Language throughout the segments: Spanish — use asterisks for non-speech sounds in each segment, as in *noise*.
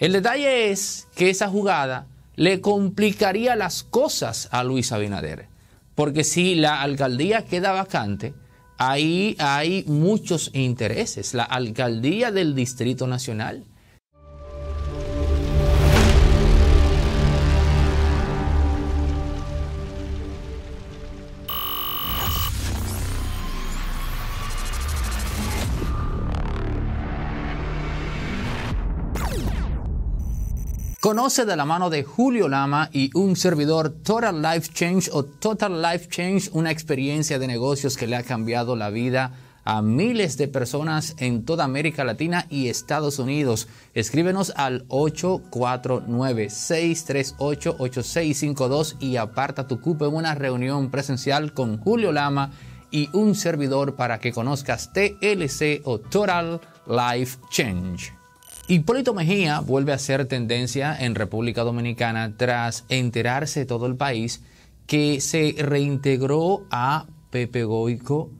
El detalle es que esa jugada le complicaría las cosas a Luis Abinader, porque si la alcaldía queda vacante, ahí hay muchos intereses. La alcaldía del Distrito Nacional Conoce de la mano de Julio Lama y un servidor Total Life Change o Total Life Change, una experiencia de negocios que le ha cambiado la vida a miles de personas en toda América Latina y Estados Unidos. Escríbenos al 849-638-8652 y aparta tu cupo en una reunión presencial con Julio Lama y un servidor para que conozcas TLC o Total Life Change. Hipólito Mejía vuelve a ser tendencia en República Dominicana tras enterarse todo el país que se reintegró a Pepe Goico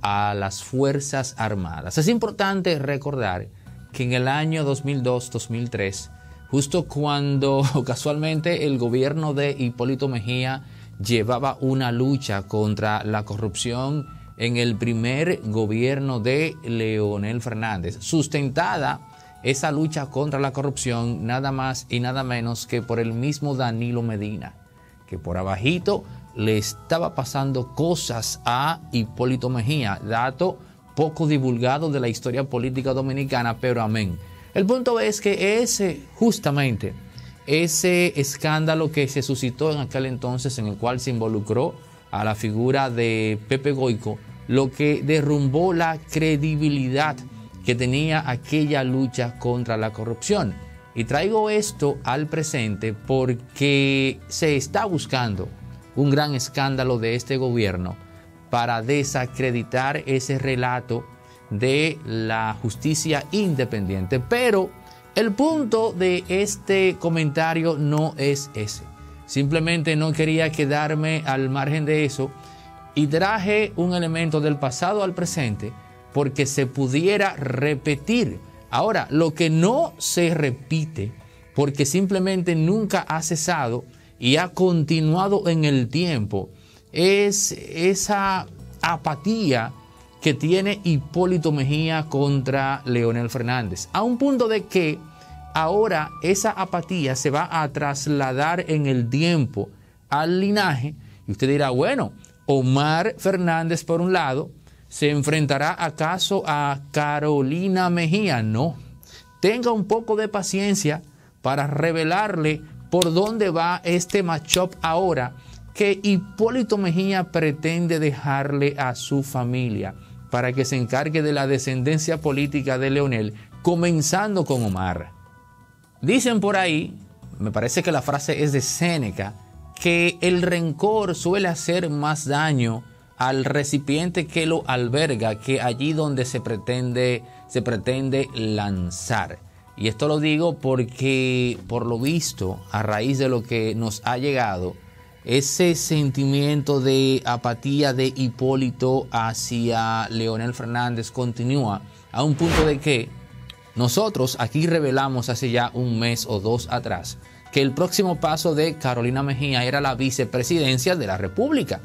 a las Fuerzas Armadas. Es importante recordar que en el año 2002-2003, justo cuando *laughs* casualmente el gobierno de Hipólito Mejía llevaba una lucha contra la corrupción en el primer gobierno de Leonel Fernández, sustentada esa lucha contra la corrupción nada más y nada menos que por el mismo Danilo Medina, que por abajito le estaba pasando cosas a Hipólito Mejía, dato poco divulgado de la historia política dominicana, pero amén. El punto es que ese, justamente, ese escándalo que se suscitó en aquel entonces en el cual se involucró a la figura de Pepe Goico, lo que derrumbó la credibilidad que tenía aquella lucha contra la corrupción. Y traigo esto al presente porque se está buscando un gran escándalo de este gobierno para desacreditar ese relato de la justicia independiente. Pero el punto de este comentario no es ese. Simplemente no quería quedarme al margen de eso y traje un elemento del pasado al presente porque se pudiera repetir. Ahora, lo que no se repite, porque simplemente nunca ha cesado y ha continuado en el tiempo, es esa apatía que tiene Hipólito Mejía contra Leonel Fernández, a un punto de que ahora esa apatía se va a trasladar en el tiempo al linaje y usted dirá, bueno, Omar Fernández por un lado, ¿Se enfrentará acaso a Carolina Mejía? No. Tenga un poco de paciencia para revelarle por dónde va este matchup ahora que Hipólito Mejía pretende dejarle a su familia para que se encargue de la descendencia política de Leonel, comenzando con Omar. Dicen por ahí, me parece que la frase es de Séneca, que el rencor suele hacer más daño al recipiente que lo alberga que allí donde se pretende, se pretende lanzar. Y esto lo digo porque, por lo visto, a raíz de lo que nos ha llegado, ese sentimiento de apatía de Hipólito hacia Leonel Fernández continúa a un punto de que nosotros aquí revelamos hace ya un mes o dos atrás que el próximo paso de Carolina Mejía era la vicepresidencia de la República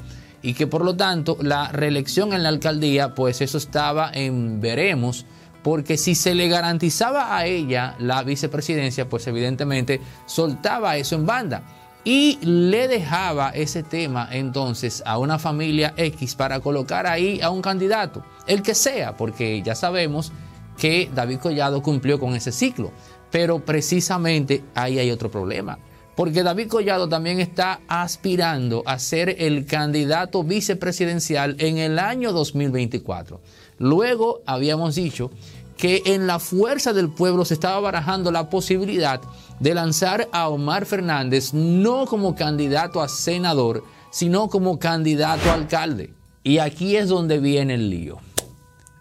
y que por lo tanto la reelección en la alcaldía, pues eso estaba en veremos, porque si se le garantizaba a ella la vicepresidencia, pues evidentemente soltaba eso en banda y le dejaba ese tema entonces a una familia X para colocar ahí a un candidato, el que sea, porque ya sabemos que David Collado cumplió con ese ciclo, pero precisamente ahí hay otro problema porque David Collado también está aspirando a ser el candidato vicepresidencial en el año 2024. Luego habíamos dicho que en la fuerza del pueblo se estaba barajando la posibilidad de lanzar a Omar Fernández no como candidato a senador, sino como candidato a alcalde. Y aquí es donde viene el lío.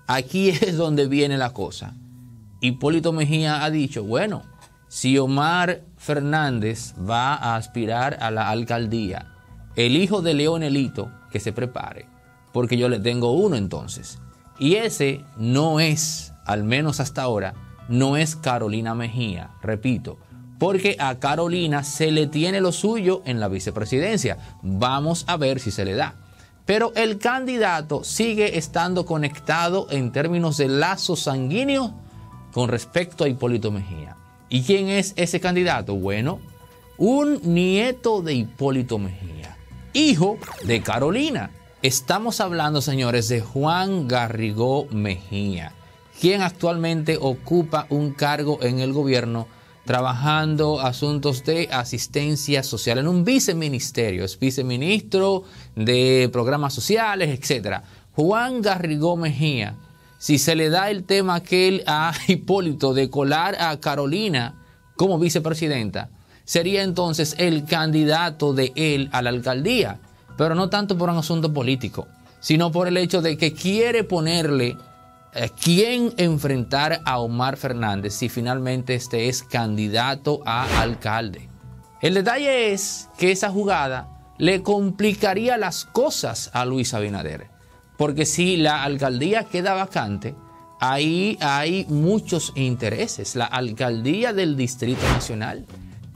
Aquí *laughs* es donde viene la cosa. Hipólito Mejía ha dicho, bueno, si Omar Fernández va a aspirar a la alcaldía, el hijo de Leonelito, que se prepare, porque yo le tengo uno entonces. Y ese no es, al menos hasta ahora, no es Carolina Mejía, repito, porque a Carolina se le tiene lo suyo en la vicepresidencia. Vamos a ver si se le da. Pero el candidato sigue estando conectado en términos de lazo sanguíneo con respecto a Hipólito Mejía. ¿Y quién es ese candidato? Bueno, un nieto de Hipólito Mejía, hijo de Carolina. Estamos hablando, señores, de Juan Garrigó Mejía, quien actualmente ocupa un cargo en el gobierno trabajando asuntos de asistencia social en un viceministerio, es viceministro de programas sociales, etc. Juan Garrigó Mejía, si se le da el tema aquel a *laughs* Hipólito de colar a Carolina como vicepresidenta, sería entonces el candidato de él a la alcaldía, pero no tanto por un asunto político, sino por el hecho de que quiere ponerle eh, quién enfrentar a Omar Fernández si finalmente este es candidato a alcalde. El detalle es que esa jugada le complicaría las cosas a Luis Abinader, porque si la alcaldía queda vacante, ahí hay muchos intereses, la alcaldía del Distrito Nacional.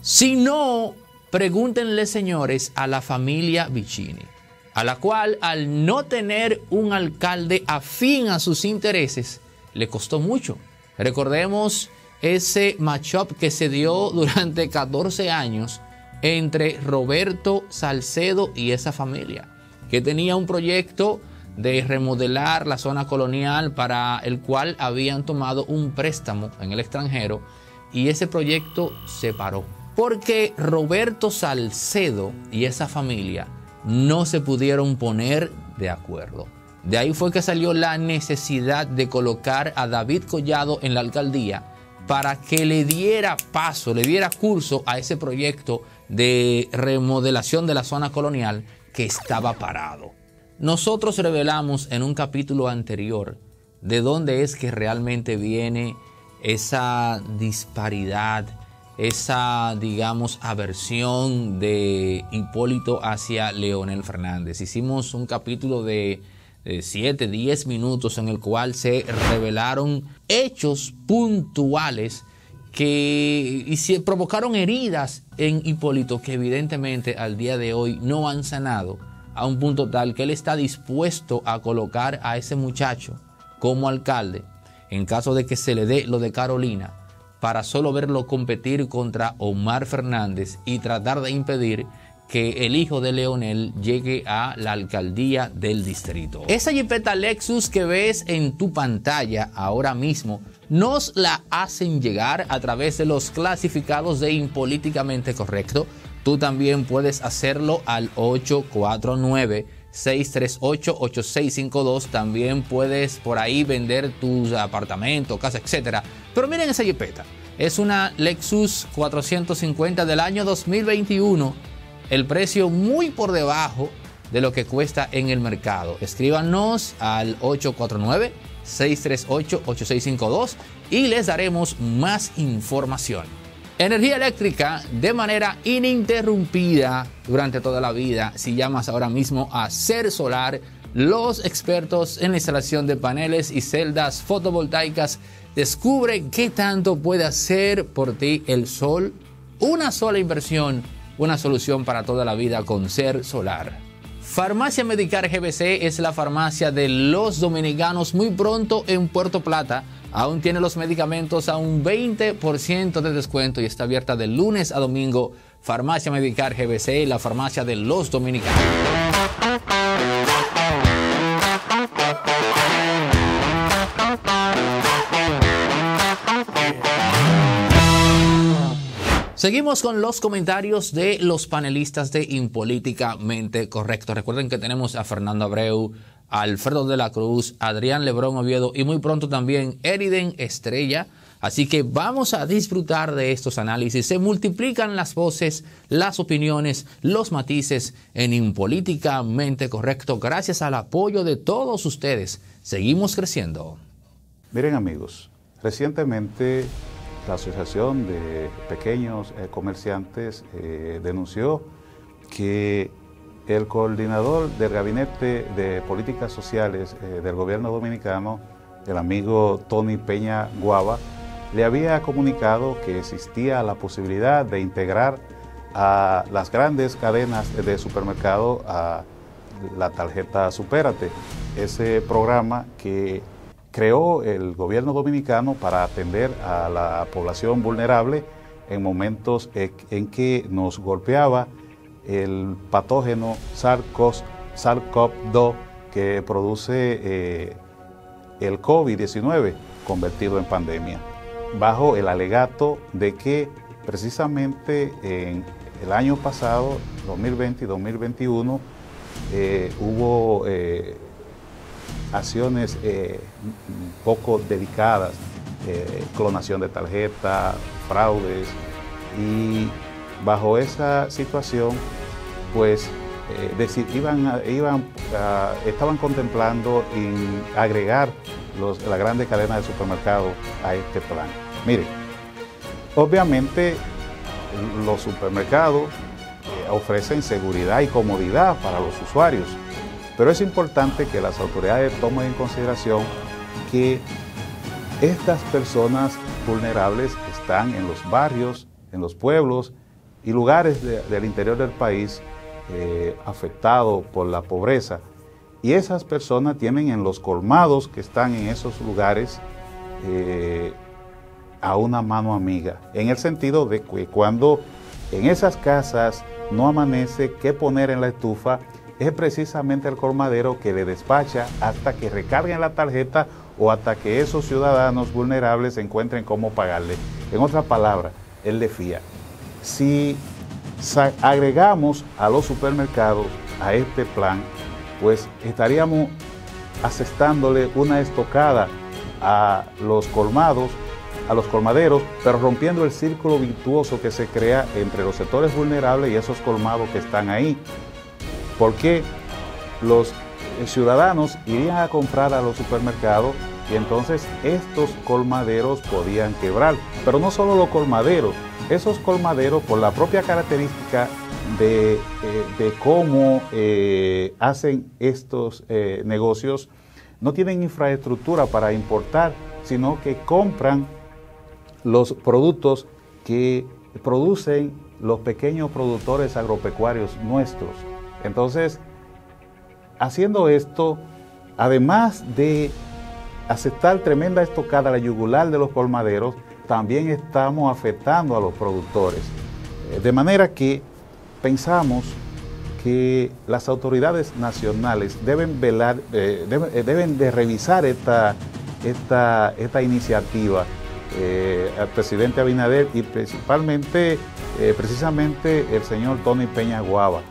Si no, pregúntenle señores a la familia Vicini a la cual al no tener un alcalde afín a sus intereses, le costó mucho. Recordemos ese matchup que se dio durante 14 años entre Roberto Salcedo y esa familia, que tenía un proyecto de remodelar la zona colonial para el cual habían tomado un préstamo en el extranjero y ese proyecto se paró. Porque Roberto Salcedo y esa familia no se pudieron poner de acuerdo. De ahí fue que salió la necesidad de colocar a David Collado en la alcaldía para que le diera paso, le diera curso a ese proyecto de remodelación de la zona colonial que estaba parado. Nosotros revelamos en un capítulo anterior de dónde es que realmente viene esa disparidad esa, digamos, aversión de Hipólito hacia Leonel Fernández. Hicimos un capítulo de 7, 10 minutos en el cual se revelaron hechos puntuales que y se provocaron heridas en Hipólito que evidentemente al día de hoy no han sanado a un punto tal que él está dispuesto a colocar a ese muchacho como alcalde en caso de que se le dé lo de Carolina para solo verlo competir contra Omar Fernández y tratar de impedir que el hijo de Leonel llegue a la alcaldía del distrito. Esa jipeta Lexus que ves en tu pantalla ahora mismo nos la hacen llegar a través de los clasificados de Impolíticamente Correcto. Tú también puedes hacerlo al 849 638-8652. También puedes por ahí vender tus apartamentos, casa, etc. Pero miren esa jipeta. Es una Lexus 450 del año 2021. El precio muy por debajo de lo que cuesta en el mercado. Escríbanos al 849-638-8652 y les daremos más información energía eléctrica de manera ininterrumpida durante toda la vida. Si llamas ahora mismo a Ser Solar, los expertos en la instalación de paneles y celdas fotovoltaicas descubren qué tanto puede hacer por ti el sol. Una sola inversión, una solución para toda la vida con Ser Solar. Farmacia Medicar GBC es la farmacia de los dominicanos muy pronto en Puerto Plata Aún tiene los medicamentos a un 20% de descuento y está abierta de lunes a domingo. Farmacia Medicar GBC, la farmacia de los dominicanos. Seguimos con los comentarios de los panelistas de Impolíticamente Correcto. Recuerden que tenemos a Fernando Abreu, Alfredo de la Cruz, Adrián Lebrón Oviedo y muy pronto también Eriden Estrella. Así que vamos a disfrutar de estos análisis. Se multiplican las voces, las opiniones, los matices en Impolíticamente Correcto gracias al apoyo de todos ustedes. Seguimos creciendo. Miren amigos, recientemente la Asociación de Pequeños eh, Comerciantes eh, denunció que el coordinador del Gabinete de Políticas Sociales eh, del Gobierno Dominicano, el amigo Tony Peña Guava, le había comunicado que existía la posibilidad de integrar a las grandes cadenas de supermercado a la tarjeta Supérate, ese programa que creó el gobierno dominicano para atender a la población vulnerable en momentos en que nos golpeaba el patógeno SARS-CoV-2 que produce eh, el COVID-19 convertido en pandemia, bajo el alegato de que precisamente en el año pasado, 2020 y 2021, eh, hubo eh, acciones poco dedicadas, clonación de tarjeta, fraudes, y bajo esa situación, pues decir, iban, estaban contemplando agregar los, la grande cadena de supermercados a este plan. Mire, obviamente los supermercados eh, ofrecen seguridad y comodidad para los usuarios, pero es importante que las autoridades tomen en consideración que estas personas vulnerables están en los barrios, en los pueblos y lugares del interior del país eh, afectados por la pobreza. Y esas personas tienen en los colmados que están en esos lugares eh, a una mano amiga, en el sentido de que cuando en esas casas no amanece, ¿qué poner en la estufa? Es precisamente el colmadero que le despacha hasta que recarguen la tarjeta o hasta que esos ciudadanos vulnerables encuentren cómo pagarle. En otras palabras, él le fía. Si agregamos a los supermercados a este plan, pues estaríamos asestándole una estocada a los colmados, a los colmaderos, pero rompiendo el círculo virtuoso que se crea entre los sectores vulnerables y esos colmados que están ahí. Porque los ciudadanos irían a comprar a los supermercados y entonces estos colmaderos podían quebrar. Pero no solo los colmaderos, esos colmaderos, por la propia característica de, eh, cómo eh, hacen estos eh, negocios, no tienen infraestructura para importar, sino que compran los productos que producen los pequeños productores agropecuarios nuestros. Entonces, haciendo esto, además de aceptar tremenda estocada a la yugular de los colmaderos, también estamos afectando a los productores. Eh, de manera que pensamos que las autoridades nacionales deben velar, eh, eh, deben, de revisar esta, esta, esta iniciativa al presidente Abinader y principalmente, precisamente el señor Tony Peña Guava.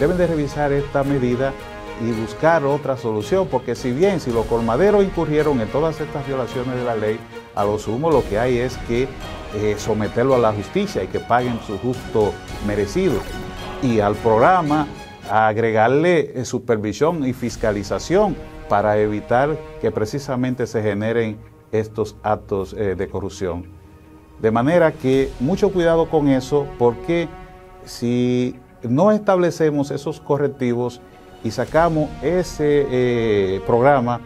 Deben de revisar esta medida y buscar otra solución, porque si bien si los colmaderos incurrieron en todas estas violaciones de la ley, a lo sumo lo que hay es que eh, someterlo a la justicia y que paguen su justo merecido. Y al programa agregarle eh, supervisión y fiscalización para evitar que precisamente se generen estos actos eh, de corrupción. De manera que mucho cuidado con eso, porque si no establecemos esos correctivos, y sacamos ese eh, programa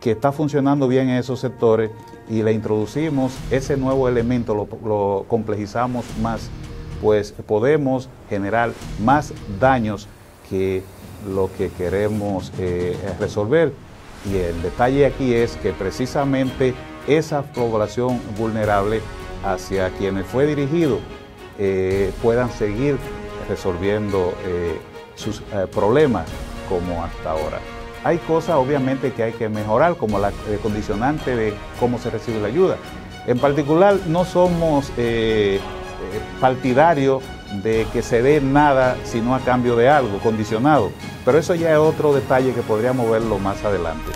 que está funcionando bien en esos sectores y le introducimos ese nuevo elemento, lo, complejizamos más, pues podemos generar más daños que lo que queremos eh, resolver. Y el detalle aquí es que precisamente esa población vulnerable hacia quienes fue dirigido eh, puedan seguir resolviendo sus problemas como hasta ahora. Hay cosas obviamente que hay que mejorar, como la condicionante de cómo se recibe la ayuda. En particular, no somos eh, eh, partidarios de que se dé nada sino a cambio de algo, condicionado. Pero eso ya es otro detalle que podríamos verlo más adelante.